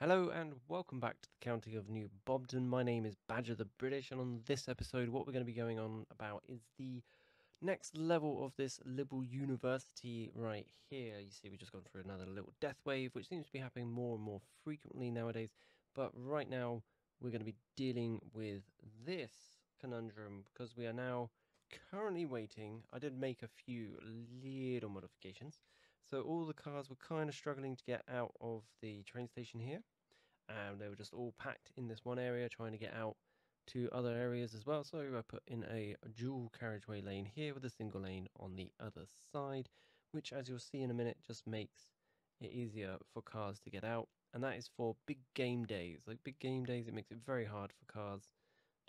Hello and welcome back to the County of New Bobton. My name is Badger the British, and on this episode, what we're going to be going on about is the next level of this liberal university right here. You see, we've just gone through another little death wave, which seems to be happening more and more frequently nowadays. But right now, we're going to be dealing with this conundrum because we are now currently waiting. I did make a few little modifications. So all the cars were kind of struggling to get out of the train station here. And they were just all packed in this one area trying to get out to other areas as well. So I put in a dual carriageway lane here with a single lane on the other side, which as you'll see in a minute just makes it easier for cars to get out. And that is for big game days. Like big game days, it makes it very hard for cars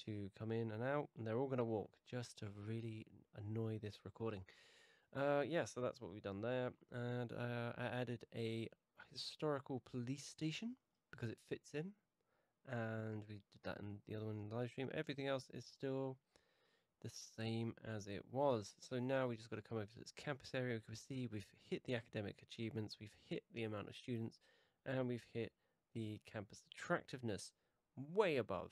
to come in and out. And they're all going to walk just to really annoy this recording. Uh, yeah, so that's what we've done there. And uh, I added a historical police station because it fits in. And we did that in the other one in the live stream. Everything else is still the same as it was. So now we just got to come over to this campus area. We can see we've hit the academic achievements, we've hit the amount of students, and we've hit the campus attractiveness way above.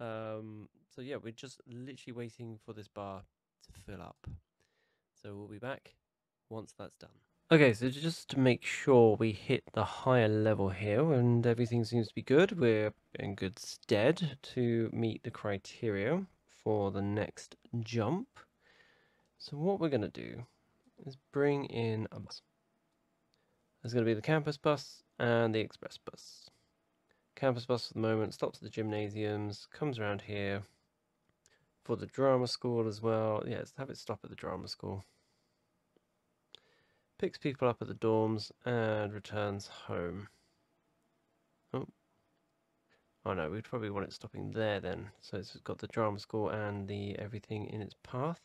Um, so yeah, we're just literally waiting for this bar to fill up. So we'll be back once that's done. Okay, so just to make sure we hit the higher level here and everything seems to be good, we're in good stead to meet the criteria for the next jump. So what we're going to do is bring in a bus. There's going to be the campus bus and the express bus. Campus bus for the moment stops at the gymnasiums, comes around here for the drama school as well. Yeah, let's have it stop at the drama school picks people up at the dorms and returns home. Oh. Oh no, we'd probably want it stopping there then. So it's got the drama school and the everything in its path.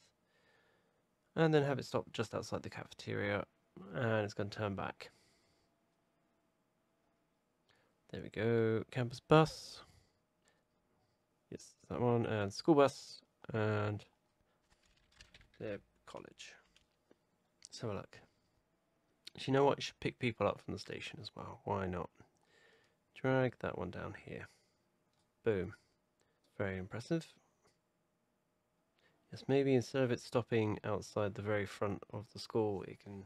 And then have it stop just outside the cafeteria and it's going to turn back. There we go. Campus bus. Yes, that one. And school bus. And the college. Let's have a look. So you know what? You should pick people up from the station as well. Why not? Drag that one down here. Boom. Very impressive. Yes, maybe instead of it stopping outside the very front of the school, it can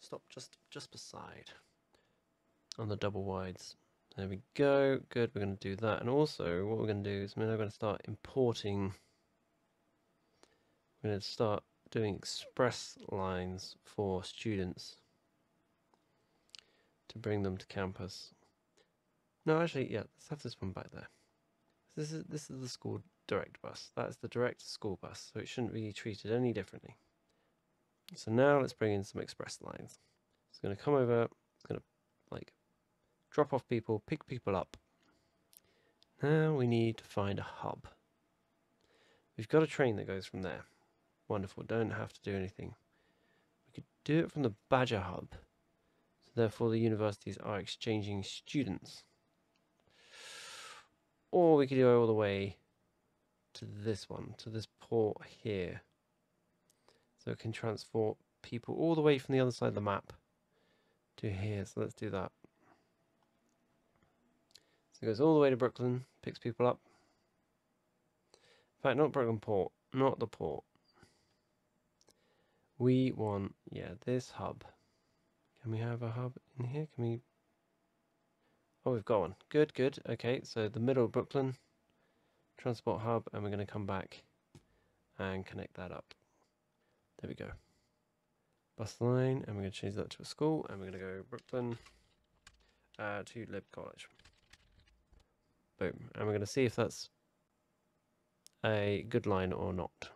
stop just just beside on the double wides. There we go. Good. We're going to do that. And also, what we're going to do is we're now going to start importing. We're going to start doing express lines for students to bring them to campus. No, actually, yeah, let's have this one back there. This is this is the school direct bus. That's the direct school bus, so it shouldn't be treated any differently. So now let's bring in some express lines. It's going to come over. It's going to like drop off people, pick people up. Now we need to find a hub. We've got a train that goes from there. Wonderful. Don't have to do anything. We could do it from the Badger hub. So therefore, the universities are exchanging students. Or we could go all the way to this one, to this port here. So it can transport people all the way from the other side of the map to here. So let's do that. So it goes all the way to Brooklyn, picks people up. In fact, not Brooklyn Port, not the port. We want, yeah, this hub. Can we have a hub in here? Can we... Oh, we've got one. Good, good. Okay, so the middle of Brooklyn transport hub, and we're going to come back and connect that up. There we go. Bus line, and we're going to change that to a school, and we're going to go Brooklyn uh, to Lib College. Boom. And we're going to see if that's a good line or not.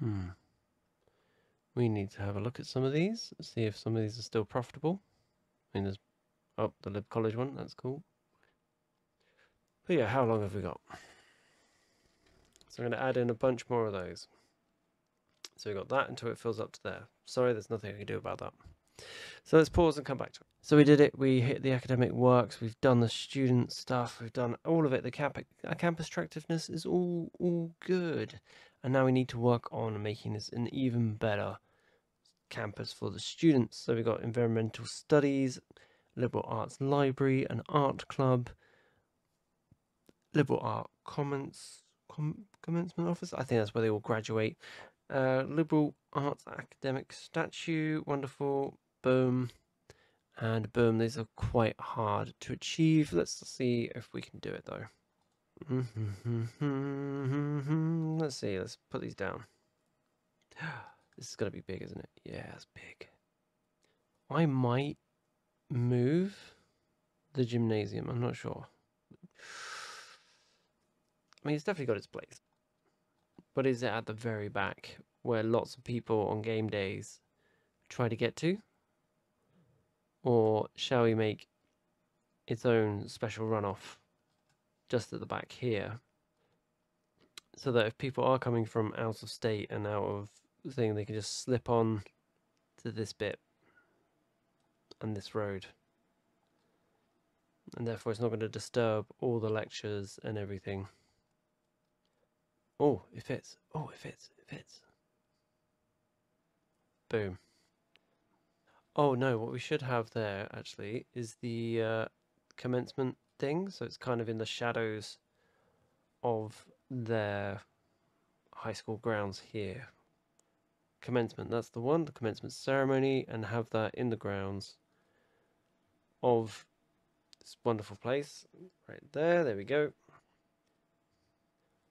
Hmm. We need to have a look at some of these, see if some of these are still profitable. I mean, there's, oh, the Lib College one, that's cool. But yeah, how long have we got? So I'm going to add in a bunch more of those. So we've got that until it fills up to there. Sorry, there's nothing I can do about that. So let's pause and come back to it. So we did it. We hit the academic works. We've done the student stuff. We've done all of it. The camp campus attractiveness is all all good. And now we need to work on making this an even better campus for the students. So we've got environmental studies, liberal arts library, an art club, liberal art comments com- commencement office. I think that's where they all graduate. Uh, liberal arts academic statue, wonderful. Boom. And boom, these are quite hard to achieve. Let's see if we can do it though. Mm-hmm. Let's see, let's put these down. This is going to be big, isn't it? Yeah, it's big. I might move the gymnasium. I'm not sure. I mean, it's definitely got its place. But is it at the very back where lots of people on game days try to get to? Or shall we make its own special runoff just at the back here? So that if people are coming from out of state and out of thing, they can just slip on to this bit and this road. And therefore it's not going to disturb all the lectures and everything. Oh, it fits. Oh, it fits. It fits. Boom. Oh no, what we should have there actually is the uh, commencement thing. So it's kind of in the shadows of their high school grounds here. Commencement, that's the one, the commencement ceremony, and have that in the grounds of this wonderful place. Right there, there we go.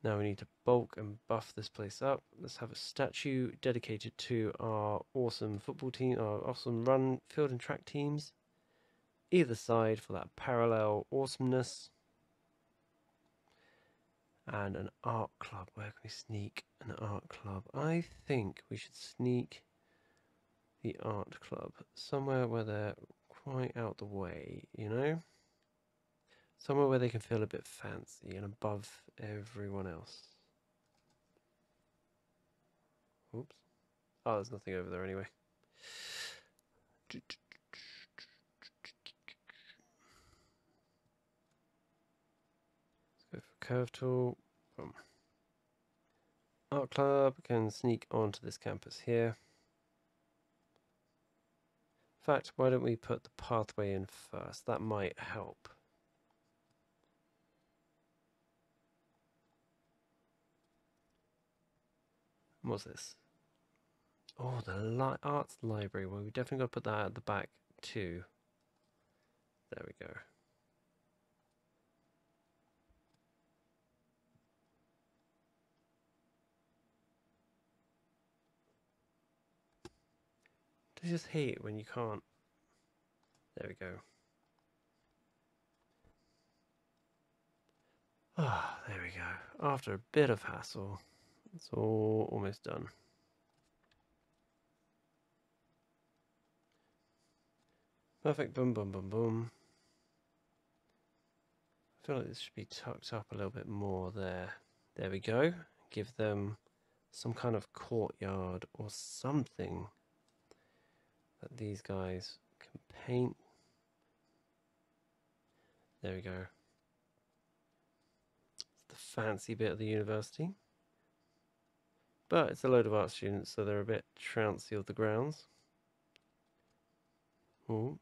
Now we need to bulk and buff this place up. Let's have a statue dedicated to our awesome football team, our awesome run, field and track teams. Either side for that parallel awesomeness. And an art club. Where can we sneak an art club? I think we should sneak the art club somewhere where they're quite out the way, you know? Somewhere where they can feel a bit fancy and above everyone else. Oops. Oh, there's nothing over there anyway. Let's go for curve tool. Boom. Art club can sneak onto this campus here. In fact, why don't we put the pathway in first? That might help. What's this? Oh, the li arts library. Well, we definitely got to put that at the back too. There we go. I just hate it when you can't. There we go. Ah, oh, there we go. After a bit of hassle. It's all almost done. Perfect, boom, boom, boom, boom. I feel like this should be tucked up a little bit more there. There we go. Give them some kind of courtyard or something that these guys can paint. There we go. It's the fancy bit of the university. But it's a load of art students, so they're a bit trouncy of the grounds. Ooh.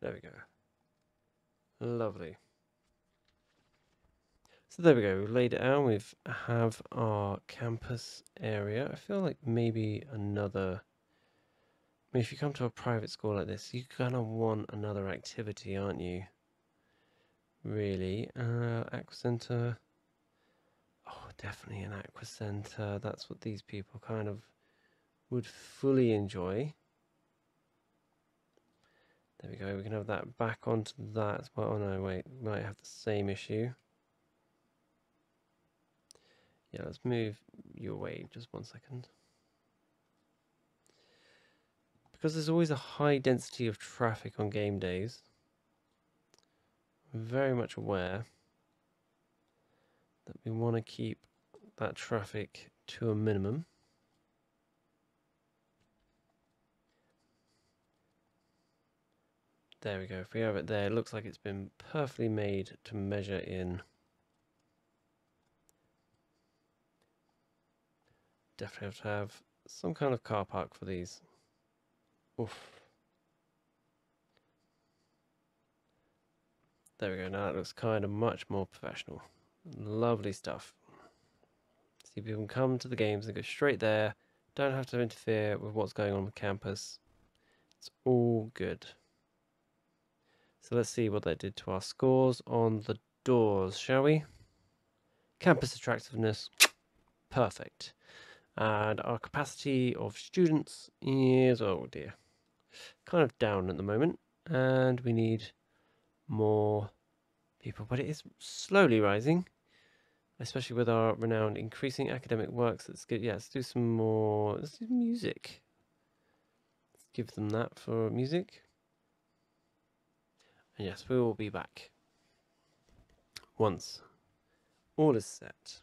There we go. Lovely. There we go, we've laid it out, we have our campus area. I feel like maybe another, I mean, if you come to a private school like this, you kind of want another activity, aren't you? Really. Uh, Aqua Center. Oh, definitely an aqua center. That's what these people kind of would fully enjoy. There we go. We can have that back onto that. Well, oh no, wait. We might have the same issue. Yeah, let's move you away just one second. Because there's always a high density of traffic on game days. I'm very much aware that we want to keep that traffic to a minimum. There we go. If we have it there, it looks like it's been perfectly made to measure in. Definitely have to have some kind of car park for these. Oof. There we go. Now it looks kind of much more professional. Lovely stuff. See, if people can come to the games and go straight there. Don't have to interfere with what's going on with campus. It's all good. So let's see what that did to our scores on the doors, shall we? Campus attractiveness, perfect. And our capacity of students is, oh dear, kind of down at the moment. And we need more people, but it is slowly rising, especially with our renowned increasing academic works. Let's get, yeah, let's do some more, let's do music. Let's give them that for music. And yes, we will be back once all is set.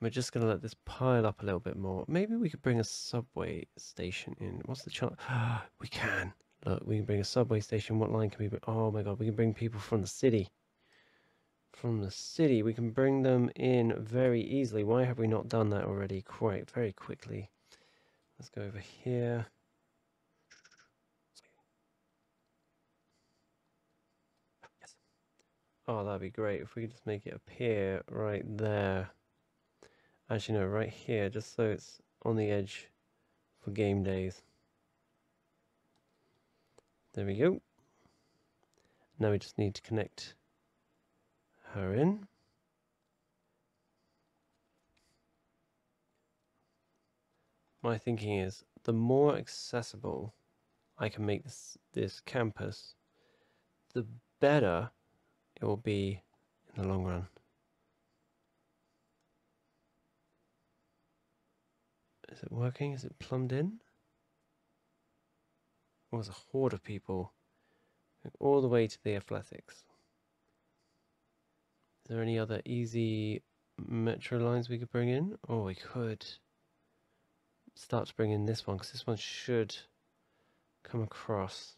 We're just going to let this pile up a little bit more. Maybe we could bring a subway station in. What's the chance? we can. Look, we can bring a subway station. What line can we bring? Oh my god, we can bring people from the city. From the city. We can bring them in very easily. Why have we not done that already quite very quickly? Let's go over here. Oh, that'd be great if we could just make it appear right there. Actually, no, right here, just so it's on the edge for game days. There we go. Now we just need to connect her in. My thinking is the more accessible I can make this, this campus, the better it will be in the long run. Is it working? Is it plumbed in? Or is a horde of people all the way to the athletics? Is there any other easy metro lines we could bring in? Or we could start to bring in this one because this one should come across.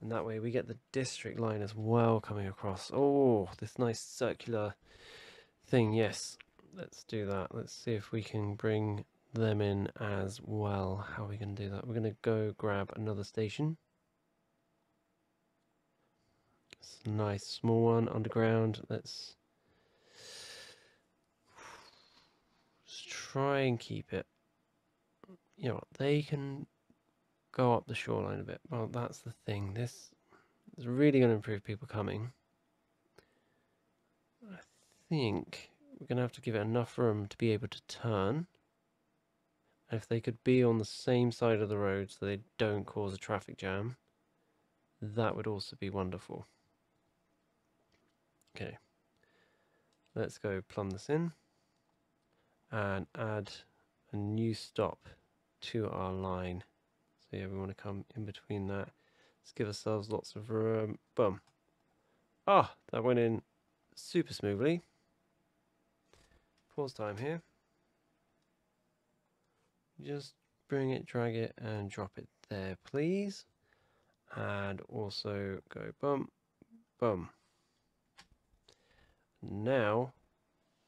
And that way we get the district line as well coming across. Oh, this nice circular thing. Yes, let's do that. Let's see if we can bring them in as well. How are we going to do that? We're going to go grab another station. It's a nice small one underground. Let's, try and keep it. You know, they can go up the shoreline a bit. Well, that's the thing. This is really going to improve people coming. I think we're going to have to give it enough room to be able to turn. And if they could be on the same side of the road so they don't cause a traffic jam, that would also be wonderful. Okay, let's go plumb this in and add a new stop to our line. So yeah, we want to come in between that. Let's give ourselves lots of room. Boom. Ah, oh, that went in super smoothly. Pause time here. Just bring it, drag it, and drop it there, please. And also go boom, boom. Now,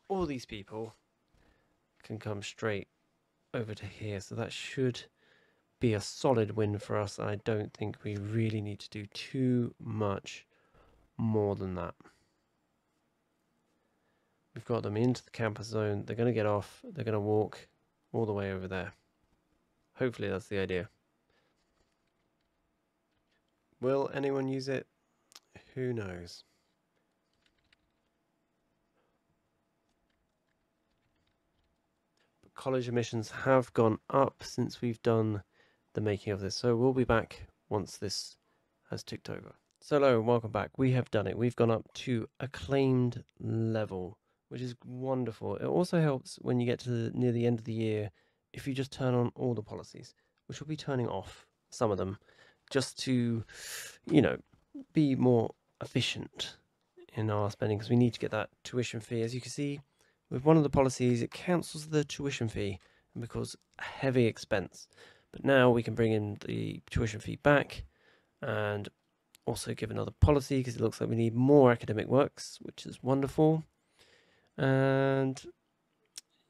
all these people can come straight over to here. So that should be a solid win for us. I don't think we really need to do too much more than that. We've got them into the campus zone. They're going to get off. They're going to walk all the way over there. Hopefully that's the idea. Will anyone use it? Who knows? But college admissions have gone up since we've done the making of this. So we'll be back once this has ticked over. So hello, welcome back. We have done it. We've gone up to acclaimed level, which is wonderful. It also helps when you get to the, near the end of the year if you just turn on all the policies, which will be turning off some of them, just to, you know, be more efficient in our spending because we need to get that tuition fee. As you can see, with one of the policies, it cancels the tuition fee because a heavy expense. But now we can bring in the tuition fee back and also give another policy because it looks like we need more academic works, which is wonderful. And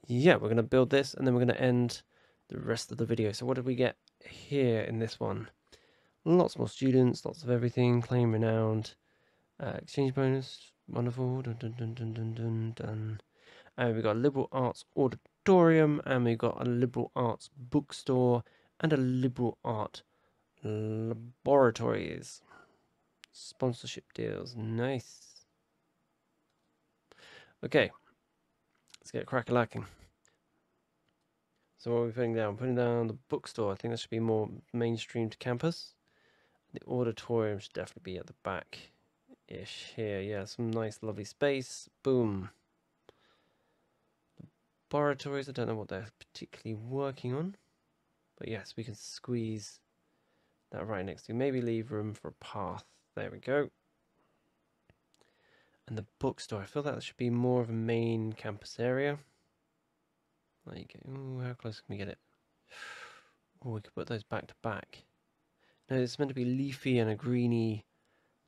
yeah, we're going to build this and then we're going to end the rest of the video. So what did we get here in this one? Lots more students, lots of everything, claim renowned, uh, exchange bonus, wonderful, dun dun dun dun dun dun dun. And we've got a liberal arts auditorium and we've got a liberal arts bookstore and a liberal art laboratories. Sponsorship deals, nice. Okay, let's get crack-a-lacking. So what are we putting down? Putting down the bookstore. I think that should be more mainstream to campus. The auditorium should definitely be at the back-ish here. Yeah, some nice lovely space. Boom. Laboratories, I don't know what they're particularly working on. But yes, we can squeeze that right next to. Maybe leave room for a path. There we go. And the bookstore, I feel that should be more of a main campus area. Like, ooh, how close can we get it? Oh, we could put those back to back. No, it's meant to be leafy and a greeny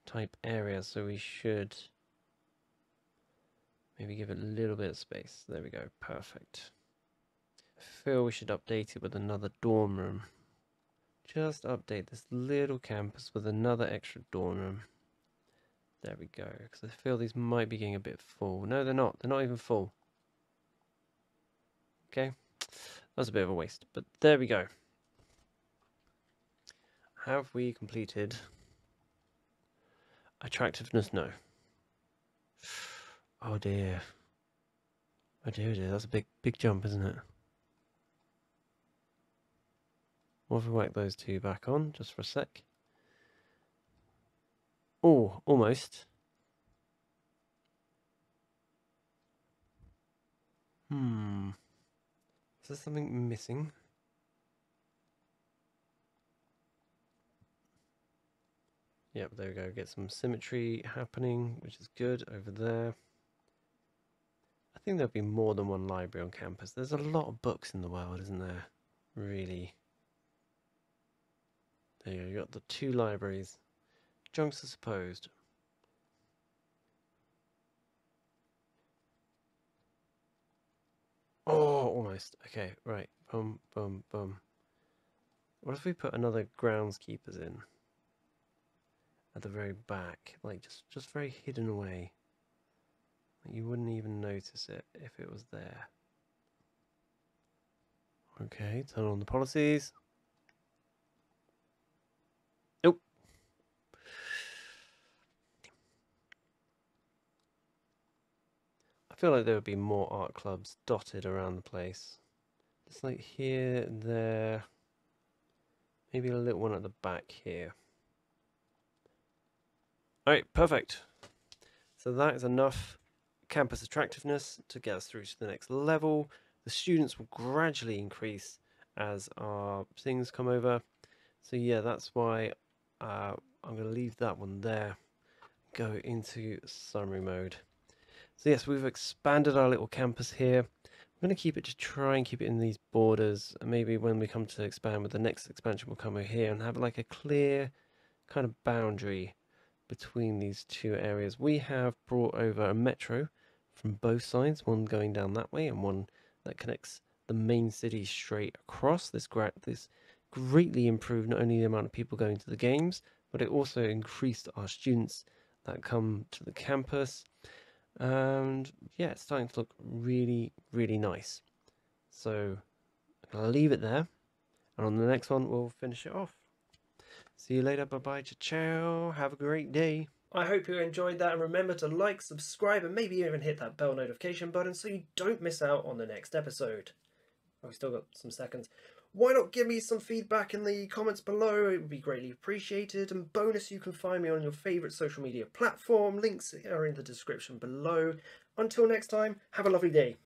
type area, so we should maybe give it a little bit of space. There we go, perfect. I feel we should update it with another dorm room. Just update this little campus with another extra dorm room. There we go, because I feel these might be getting a bit full. No, they're not. They're not even full. Okay, that's a bit of a waste, but there we go. Have we completed attractiveness? No. Oh dear. Oh dear, oh dear, that's a big, big jump, isn't it? What if we whack those two back on, just for a sec? Oh, almost. Hmm. Is there something missing? Yep, there we go. Get some symmetry happening, which is good over there. I think there'll be more than one library on campus. There's a lot of books in the world, isn't there? Really. There you go. You got the two libraries. Junks are supposed. Oh, almost. Okay, right. Boom, boom, boom. What if we put another groundskeepers in? At the very back. Like, just, just very hidden away. You wouldn't even notice it if it was there. Okay, turn on the policies. Feel like there would be more art clubs dotted around the place. Just like here, there, maybe a little one at the back here. Alright, perfect. So that is enough campus attractiveness to get us through to the next level. The students will gradually increase as our things come over. So yeah, that's why uh, I'm going to leave that one there. Go into summary mode. So yes, we've expanded our little campus here. I'm going to keep it to try and keep it in these borders. And maybe when we come to expand with the next expansion, we'll come over here and have like a clear kind of boundary between these two areas. We have brought over a metro from both sides, one going down that way and one that connects the main city straight across. This, this greatly improved not only the amount of people going to the games, but it also increased our students that come to the campus and yeah, it's starting to look really, really nice. So I'll leave it there, and on the next one, we'll finish it off. See you later. Bye bye. Ciao. Have a great day. I hope you enjoyed that and remember to like, subscribe, and maybe even hit that bell notification button so you don't miss out on the next episode. Oh, we still got some seconds why not give me some feedback in the comments below? It would be greatly appreciated. And bonus, you can find me on your favourite social media platform. Links are in the description below. Until next time, have a lovely day.